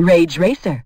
Rage Racer.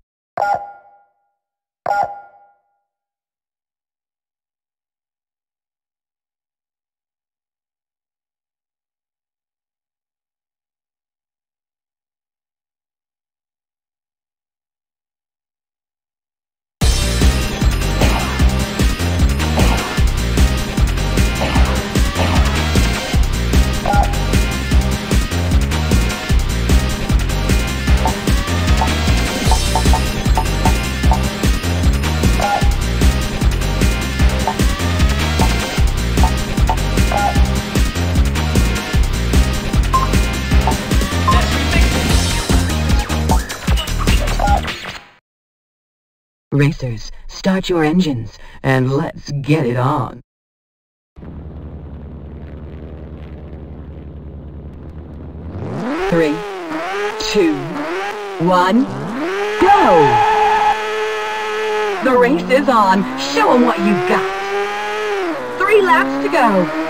Racers, start your engines, and let's get it on. Three, two, one, go! The race is on. Show 'em what you've got. Three laps to go.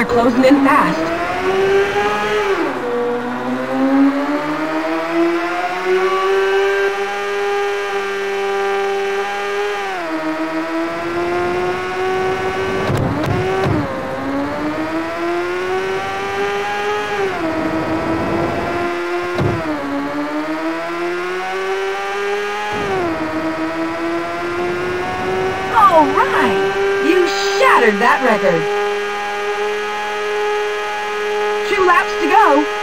They're closing in fast. All right! You shattered that record! Two laps to go.